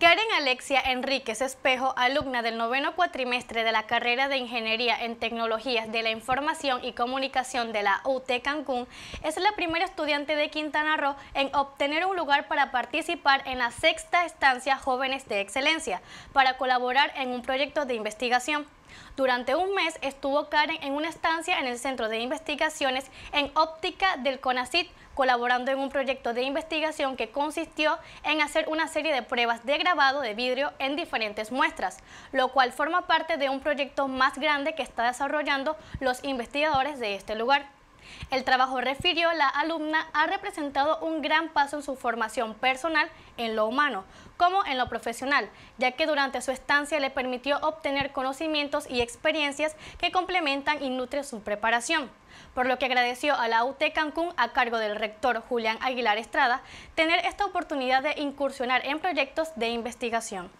Getting Alexia Enríquez Espejo, alumna del noveno cuatrimestre de la carrera de Ingeniería en Tecnologías de la Información y Comunicación de la UT Cancún, es la primera estudiante de Quintana Roo en obtener un lugar para participar en la sexta estancia Jóvenes de Excelencia, para colaborar en un proyecto de investigación. Durante un mes estuvo Karen en una estancia en el Centro de Investigaciones en Óptica del CONACIT, colaborando en un proyecto de investigación que consistió en hacer una serie de pruebas de grabado de vidrio en diferentes muestras, lo cual forma parte de un proyecto más grande que está desarrollando los investigadores de este lugar. El trabajo, refirió la alumna, ha representado un gran paso en su formación personal en lo humano, como en lo profesional, ya que durante su estancia le permitió obtener conocimientos y experiencias que complementan y nutren su preparación. Por lo que agradeció a la UT Cancún, a cargo del rector Julián Aguilar Estrada, tener esta oportunidad de incursionar en proyectos de investigación.